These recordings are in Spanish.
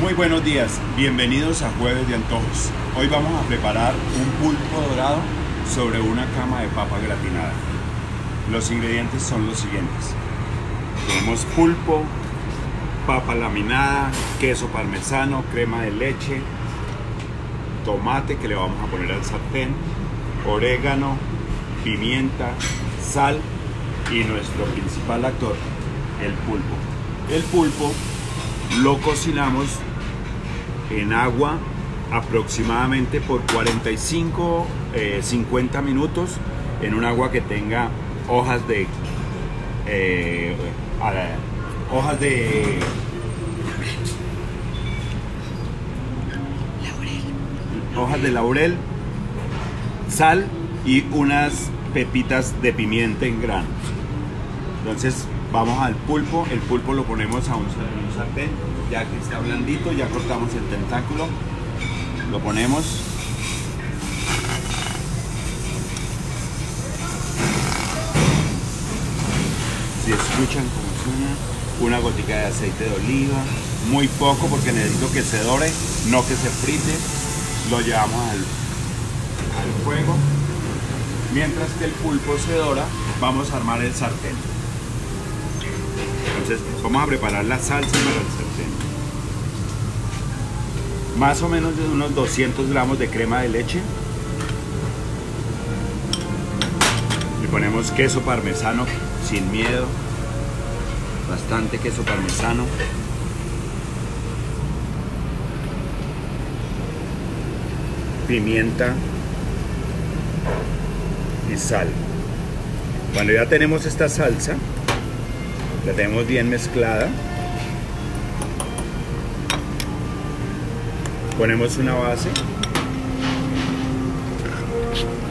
Muy buenos días, bienvenidos a Jueves de Antojos. Hoy vamos a preparar un pulpo dorado sobre una cama de papa gratinada. Los ingredientes son los siguientes. Tenemos pulpo, papa laminada, queso parmesano, crema de leche, tomate que le vamos a poner al sartén, orégano, pimienta, sal y nuestro principal actor, el pulpo. El pulpo lo cocinamos en agua aproximadamente por 45 50 eh, minutos en un agua que tenga hojas de eh, hojas de hojas de laurel sal y unas pepitas de pimienta en granos. Entonces vamos al pulpo el pulpo lo ponemos a un ya que está blandito, ya cortamos el tentáculo, lo ponemos. Si escuchan como suena, una gotica de aceite de oliva, muy poco porque necesito que se dore, no que se frite. Lo llevamos al, al fuego. Mientras que el pulpo se dora, vamos a armar el sartén. Vamos a preparar la salsa para el sartén. Más o menos de unos 200 gramos de crema de leche. Le ponemos queso parmesano sin miedo. Bastante queso parmesano. Pimienta y sal. Cuando ya tenemos esta salsa, la tenemos bien mezclada. Ponemos una base.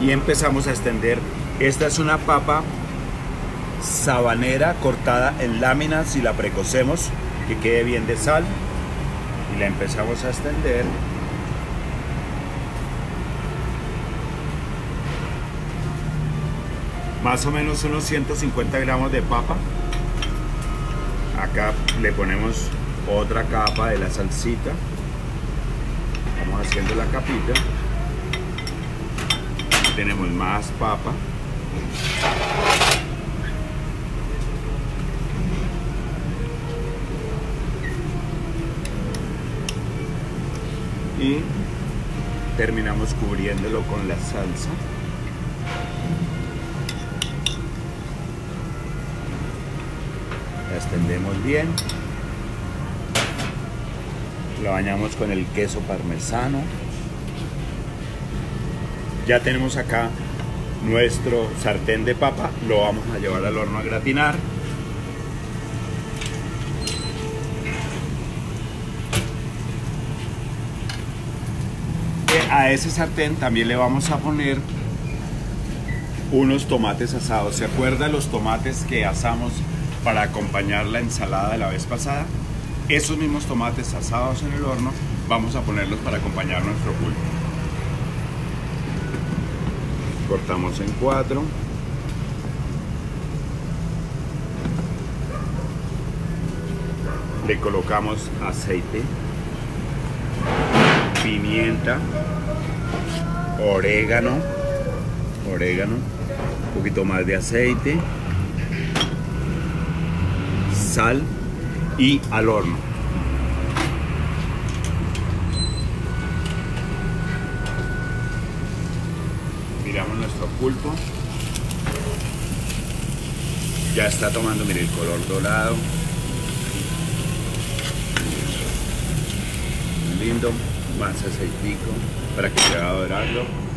Y empezamos a extender. Esta es una papa sabanera cortada en láminas. Y la precocemos que quede bien de sal. Y la empezamos a extender. Más o menos unos 150 gramos de papa acá le ponemos otra capa de la salsita. Vamos haciendo la capita. Tenemos más papa. Y terminamos cubriéndolo con la salsa extendemos bien. Lo bañamos con el queso parmesano. Ya tenemos acá nuestro sartén de papa lo vamos a llevar al horno a gratinar. A ese sartén también le vamos a poner unos tomates asados. ¿Se acuerdan los tomates que asamos para acompañar la ensalada de la vez pasada. Esos mismos tomates asados en el horno vamos a ponerlos para acompañar nuestro pulpo. Cortamos en cuatro. Le colocamos aceite, pimienta, orégano, orégano, un poquito más de aceite sal y al horno. Miramos nuestro pulpo. Ya está tomando, mire, el color dorado. Lindo, más aceitico para que se haga dorarlo.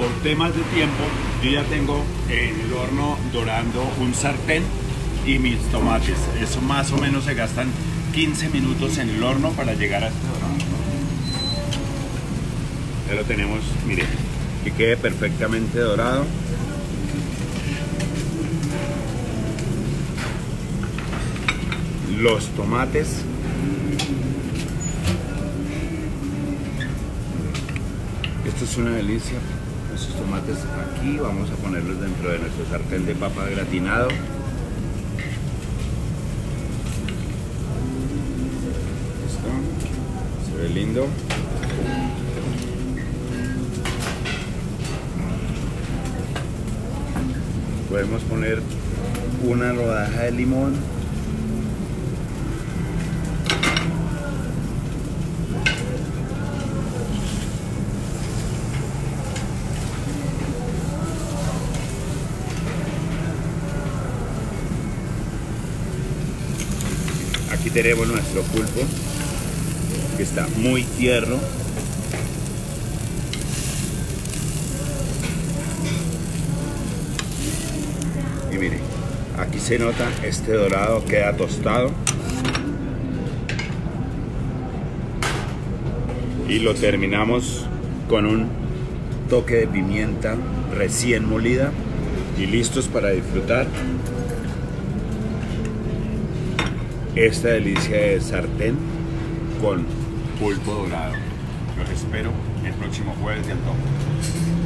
Por temas de tiempo, yo ya tengo en el horno dorando un sartén y mis tomates. Eso más o menos se gastan 15 minutos en el horno para llegar a este dorado. Ya lo tenemos, mire, que quede perfectamente dorado. Los tomates esto es una delicia tomates aquí, vamos a ponerlos dentro de nuestro sartén de papa gratinado. Listo, se ve lindo. Podemos poner una rodaja de limón Aquí tenemos nuestro pulpo que está muy tierno. Y mire, aquí se nota este dorado queda tostado. Y lo terminamos con un toque de pimienta recién molida y listos para disfrutar esta delicia de sartén con pulpo dorado. Los espero el próximo jueves de antojo.